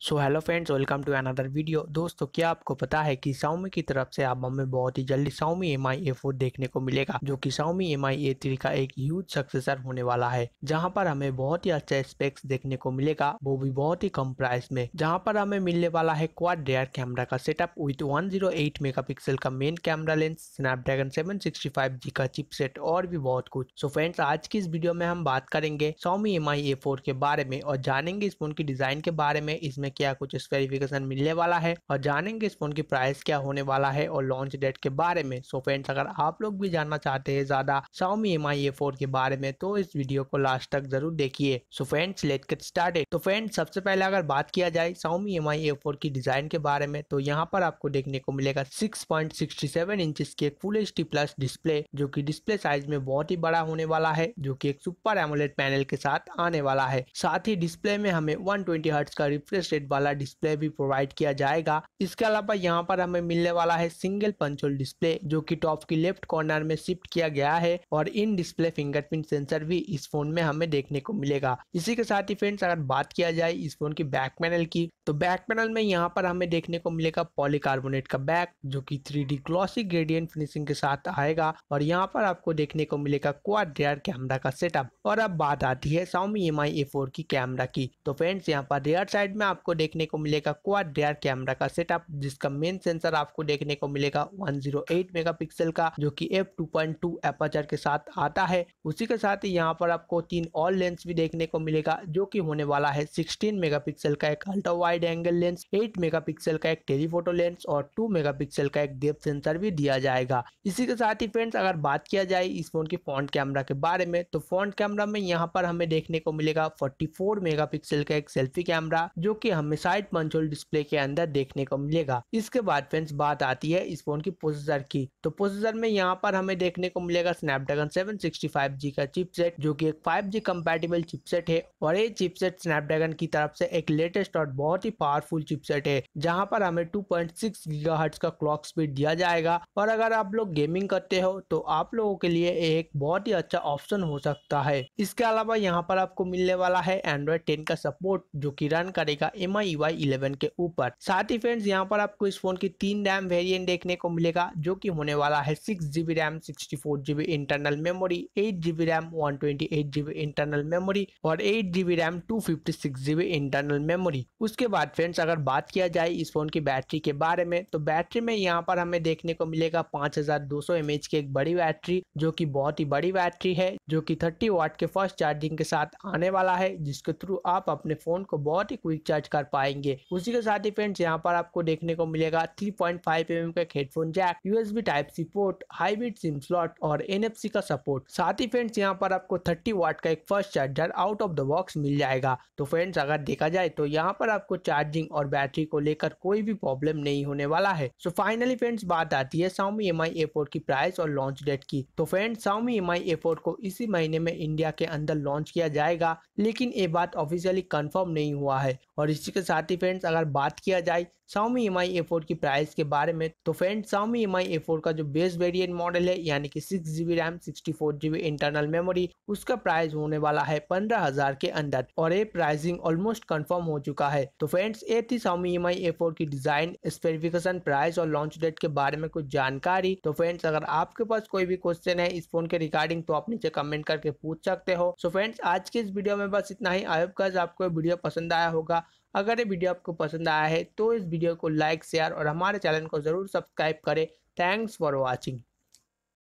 So hello friends welcome to another video दोस्तों, क्या आपको पता है कि Xiaomi की तरफ़ से अब हमें बहुत ही जल्दी Xiaomi Mi A4 देखने को मिलेगा, जो कि Xiaomi Mi A3 का एक ह्यूज सक्सेसर होने वाला है, जहाँ पर हमें बहुत ही अच्छा स्पेक्स देखने को मिलेगा, वो भी बहुत ही कम प्राइस में, जहाँ पर हमें मिलने वाला है क्वाड डेयर कैमरा का सेटअप विथ 108 मेगापिक्सल का main camera lens Snapdragon 765G का चिपसेट और भी बहुत कुछ। सो फ्रेंड्स आज की इस वीडियो में हम बात करेंगे Xiaomi Mi A4 के बारे में और जानेंगे इस फ़ोन की डिज़ाइन के बारे में, इसमें में क्या कुछ स्पेसिफिकेशन मिलने वाला है और जानेंगे इस फ़ोन की प्राइस क्या होने वाला है और लॉन्च डेट के बारे में। सो फ्रेंड्स अगर आप लोग भी जानना चाहते हैं ज़्यादा Xiaomi Mi A4 के बारे में तो इस वीडियो को लास्ट तक ज़रूर देखिए। So friends let get started तो फ्रेंड्स सबसे पहले अगर बात किया जाए Xiaomi Mi A4 की डिज़ाइन के बारे में तो यहाँ पर आपको देखने को मिलेगा 6.67 इंचेस की एक फुल एच प्लस डिस्प्ले जो की डिस्प्ले साइज़ में बहुत ही बड़ा होने वाला है, जो की एक सुपर एमोलेट पैनल के साथ आने वाला है। साथ ही डिस्प्ले में हमें 120 ट्वेंटी का रिफ्रेश रेट वाला डिस्प्ले भी प्रोवाइड किया जाएगा। इसके अलावा यहाँ पर हमें मिलने वाला है सिंगल पंचोल डिस्प्ले जो की टॉप की लेफ़्ट कॉर्नर में शिफ्ट किया गया है और इन डिस्प्ले फिंगरप्रिंट सेंसर भी इस फ़ोन में हमें देखने को मिलेगा। इसी के साथ ही फ्रेंड्स अगर बात किया जाए इस फ़ोन की बैक पैनल की तो बैक पैनल में यहाँ पर हमें देखने को मिलेगा पॉलीकार्बोनेट का बैक जो कि three D glossy gradient finishing के साथ आएगा और यहाँ पर आपको देखने को मिलेगा क्वाड रेयर कैमरा का सेटअप और अब बात आती है Xiaomi Mi A4 की कैमरा की। तो फ्रेंड्स यहाँ पर रेयर साइड में आपको देखने को मिलेगा क्वाड रेयर कैमरा का सेटअप जिसका मेन सेंसर आपको देखने को मिलेगा 108 मेगापिक्सल का, जो कि F two point two aperture के साथ आता है। उसी के साथ ही यहाँ पर आपको तीन ऑल लेंस भी देखने को मिलेगा, जो कि होने वाला है 16 मेगापिक्सल का एक ultra wide angle lens 8 megapixel का एक टेलीफोटो लेंस और 2 मेगापिक्सल का एक डेप सेंसर भी दिया जाएगा। इसी के साथ ही फ्रेंड्स अगर बात किया जाए इस फ़ोन की फ्रंट कैमरा के बारे में तो फ्रंट कैमरा में यहाँ पर हमें देखने को मिलेगा 44 मेगापिक्सल का एक सेल्फी कैमरा जो कि हमें साइड पंचोल डिस्प्ले के अंदर देखने को मिलेगा। इसके बाद फ्रेंड्स, बात आती है इस फ़ोन की प्रोसेसर की। तो प्रोसेसर में यहाँ पर हमें देखने को मिलेगा स्नैपड्रैगन 765G का चिपसेट जो कि एक 5G कंपैटिबल चिपसेट है। और ये चिपसेट स्नैपड्रैगन की तरफ़ से एक लेटेस्ट और बहुत ही पावरफुल चिपसेट है, जहाँ पर हमें 2.6 गीगाहर्ट्ज का क्लॉक स्पीड दिया जाएगा। और अगर आप लोग गेमिंग करते हो तो आप लोगों के लिए एक बहुत ही अच्छा ऑप्शन हो सकता है। इसके अलावा यहाँ पर आपको मिलने वाला है एंड्रॉइड टेन का सपोर्ट जो की रन करेगा एम आई इलेवन के ऊपर। साथ ही फ्रेंड्स यहाँ पर आपको इस फ़ोन की तीन रैम वेरियंट देखने को मिलेगा, जो की होने वाला है six GB RAM sixty four GB internal memory eight GB RAM one twenty eight GB internal memory और eight GB RAM two fifty six GB internal memory उसके बाद फ्रेंड्स अगर बात किया जाए इस फ़ोन की बैटरी के बारे में तो बैटरी में यहाँ पर हमें देखने को मिलेगा पाँच हज़ार दो सौ एम एच की एक बड़ी बैटरी जो कि बहुत ही बड़ी बैटरी है, जो कि थर्टी वाट के फ़र्स्ट चार्जिंग के साथ आने वाला है, जिसके थ्रू आप अपने फ़ोन को बहुत ही क्विक चार्ज कर पाएँगे। उसी के साथ ही फ्रेंड्स यहाँ पर आपको देखने को मिलेगा थ्री पॉइंट फाइव एम का headphone jack USB type C port hybrid SIM slot और एनएफसी का सपोर्ट साथ ही फ्रेंड्स यहाँ पर आपको थर्टी वाट का एक fast charger out of the box मिल जाएगा। तो फ्रेंड्स अगर देखा जाए तो यहाँ पर आपको चार्जिंग और बैटरी को लेकर कोई भी प्रॉब्लम नहीं होने वाला है। सो फाइनली फ्रेंड्स बात आती है Xiaomi Mi A4 की प्राइस और लॉन्च डेट की। तो फ्रेंड्स Xiaomi Mi A4 को इसी महीने में इंडिया के अंदर लॉन्च किया जाएगा, लेकिन ये बात ऑफिशियली कंफर्म नहीं हुआ है। और इसी के साथ ही फ्रेंड्स अगर बात किया जाए Xiaomi Mi A4 की प्राइस के बारे में। तो फ्रेंड्स Xiaomi Mi A4 का जो बेस वेरिएंट मॉडल है, यानी कि six GB RAM sixty four GB internal memory उसका प्राइस होने वाला है पंद्रह हज़ार के अंदर और ये प्राइसिंग ऑलमोस्ट कंफर्म हो चुका है। तो फ्रेंड्स ये थी Xiaomi Mi A4 की डिज़ाइन स्पेसिफिकेशन प्राइस और लॉन्च डेट के बारे में कुछ जानकारी। तो फ्रेंड्स अगर आपके पास कोई भी क्वेश्चन है इस फ़ोन के रिगार्डिंग तो आप नीचे कमेंट करके पूछ सकते हो। सो फ्रेंड्स आज के इस वीडियो में बस इतना ही। होप आपको वीडियो पसंद आया होगा। अगर ये वीडियो आपको पसंद आया है तो इस वीडियो को लाइक शेयर और हमारे चैनल को ज़रूर सब्सक्राइब करें। Thanks for watching.